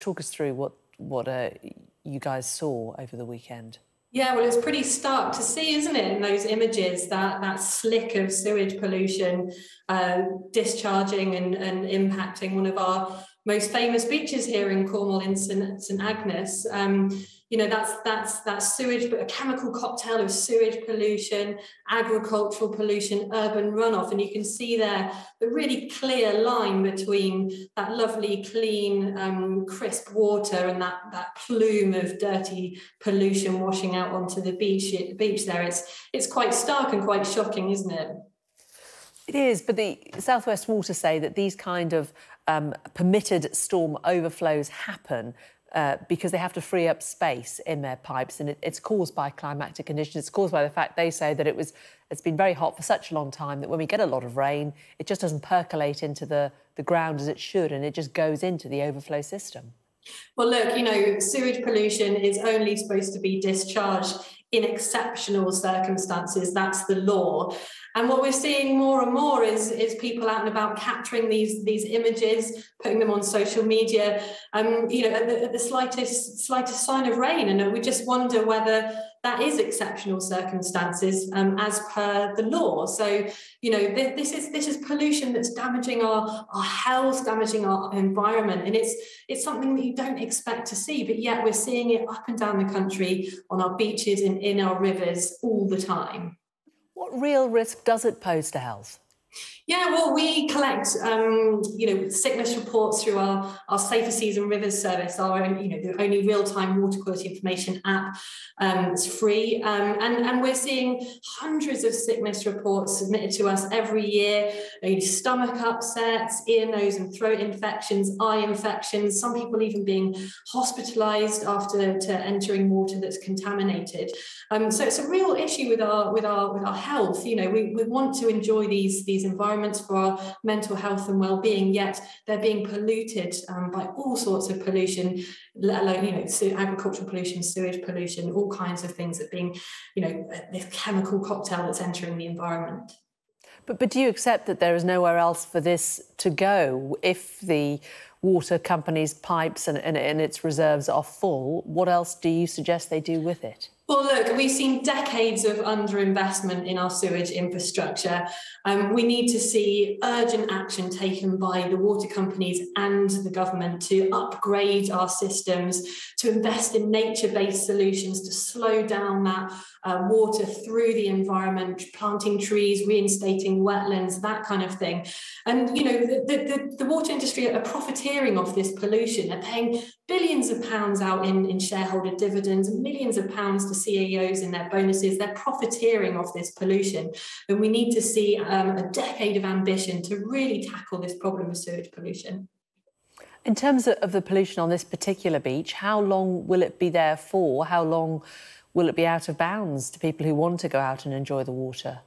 Talk us through what what uh, you guys saw over the weekend. Yeah, well, it's pretty stark to see, isn't it, in those images that that slick of sewage pollution uh, discharging and, and impacting one of our most famous beaches here in Cornwall in St, St Agnes. Um, you know that's that's that's sewage but a chemical cocktail of sewage pollution agricultural pollution urban runoff. And you can see there the really clear line between that lovely clean um, crisp water and that that plume of dirty pollution washing out onto the beach beach there. It's it's quite stark and quite shocking isn't it it is, but the Southwest Water say that these kind of um, permitted storm overflows happen uh, because they have to free up space in their pipes, and it, it's caused by climatic conditions. It's caused by the fact they say that it was it's been very hot for such a long time that when we get a lot of rain, it just doesn't percolate into the the ground as it should, and it just goes into the overflow system. Well, look, you know, sewage pollution is only supposed to be discharged in exceptional circumstances. That's the law. And what we're seeing more and more is, is people out and about capturing these, these images, putting them on social media, um, you know, at the, at the slightest slightest sign of rain. And we just wonder whether that is exceptional circumstances um, as per the law. So, you know, th- this is this is pollution that's damaging our, our health, damaging our environment. And it's it's something that you don't expect to see, but yet we're seeing it up and down the country on our beaches and in our rivers all the time. What real risk does it pose to health? Yeah, well, we collect, um, you know, sickness reports through our, our Safer Seas and Rivers service, our own, you know, the only real-time water quality information app. Um, it's free, um, and and we're seeing hundreds of sickness reports submitted to us every year. You know, stomach upsets, ear, nose, and throat infections, eye infections. Some people even being hospitalised after to entering water that's contaminated. Um, so it's a real issue with our with our with our health. You know, we, we want to enjoy these these environments for our mental health and well-being, yet they're being polluted um, by all sorts of pollution, let alone, you know, so agricultural pollution, sewage pollution, all kinds of things that being, you know, this chemical cocktail that's entering the environment. But, but do you accept that there is nowhere else for this to go if the water company's pipes and, and, and its reserves are full? What else do you suggest they do with it? Well, look, we've seen decades of underinvestment in our sewage infrastructure. Um, we need to see urgent action taken by the water companies and the government to upgrade our systems, to invest in nature based solutions to slow down that uh, water through the environment, planting trees, reinstating wetlands, that kind of thing. And, you know, the, the, the water industry are profiteering off this pollution. They're paying billions of pounds out in, in shareholder dividends, millions of pounds to CEOs in their bonuses. They're profiteering off this pollution. And we need to see um, a decade of ambition to really tackle this problem of sewage pollution. In terms of the pollution on this particular beach, how long will it be there for? How long will it be out of bounds to people who want to go out and enjoy the water?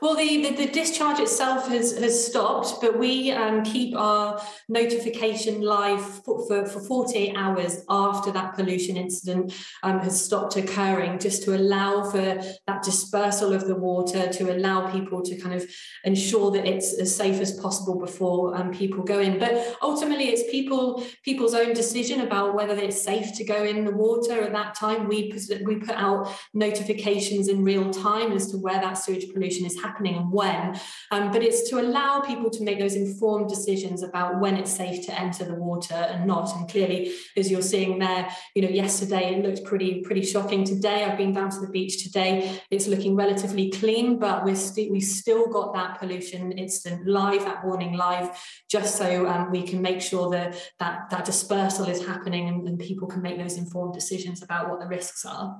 Well, the, the, the, discharge itself has, has stopped, but we um, keep our notification live for, for, for 48 hours after that pollution incident um, has stopped occurring, just to allow for that dispersal of the water, to allow people to kind of ensure that it's as safe as possible before um, people go in. But ultimately, it's people people's own decision about whether it's safe to go in the water at that time. We, we put out notifications in real time as to where that sewage pollution is happening happening and when. Um, but it's to allow people to make those informed decisions about when it's safe to enter the water and not. And clearly, as you're seeing there, you know, yesterday it looked pretty pretty shocking. Today, I've been down to the beach today. It's looking relatively clean, but we're st- we still got that pollution incident live, that warning live, just so um, we can make sure that that, that dispersal is happening and, and people can make those informed decisions about what the risks are.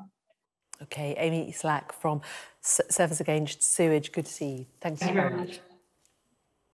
Okay, Amy Slack from Surfers Against Sewage. Good to see you. Thanks Thank very much.